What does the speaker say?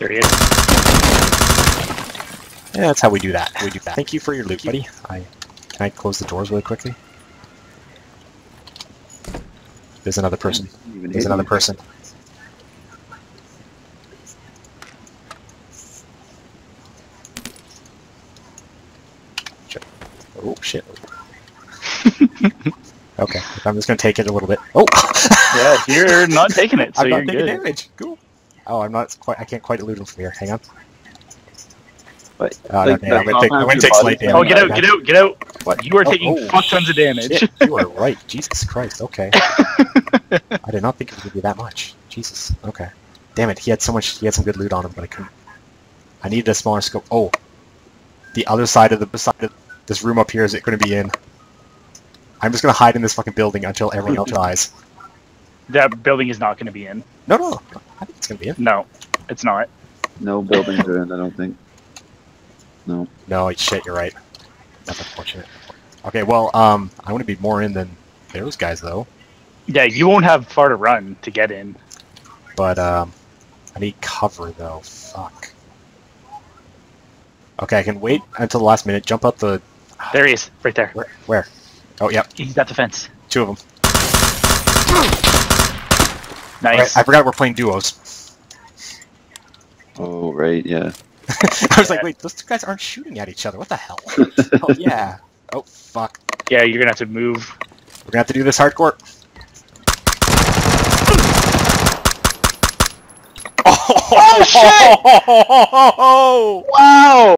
There he is. Yeah, that's how we do that. We do that. Thank you for your loot, buddy. I can I close the doors really quickly? There's another person. There's another me. person. Oh shit. okay, I'm just gonna take it a little bit. Oh, Yeah, you're not taking it, so I'm you're not taking good. damage. Cool. Oh, I'm not quite. I can't quite elude him from here. Hang on. But, Oh, like, okay, I'm gonna take, I'm gonna take slight can- damage. Oh, get out, get out, get out! What? You are Oh, taking oh, fuck tons of damage. Shit, you are right. Jesus Christ. Okay. I did not think it would be that much. Jesus. Okay. Damn it. He had so much. He had some good loot on him, but I couldn't. I needed a smaller scope. Oh, the other side of the side of this room up here is it going to be in? I'm just going to hide in this fucking building until everyone else dies. That building is not going to be in. No, no, no. I think it's going to be in. No, it's not. No buildings are in, I don't think. No. No, shit. You're right. That's unfortunate. Okay. Well, um, I want to be more in than those guys though. Yeah, you won't have far to run to get in. But um, I need cover though. Fuck. Okay, I can wait until the last minute. Jump up the There he is, right there. where? Where? Oh, yep, He's at the fence. two of them. Nice. I forgot we're playing duos. Oh, right, yeah. I was like, wait, those two guys aren't shooting at each other. What the hell? oh yeah. Oh fuck. Yeah, you're gonna have to move. We're gonna have to do this hardcore. Oh shit! Oh! Wow!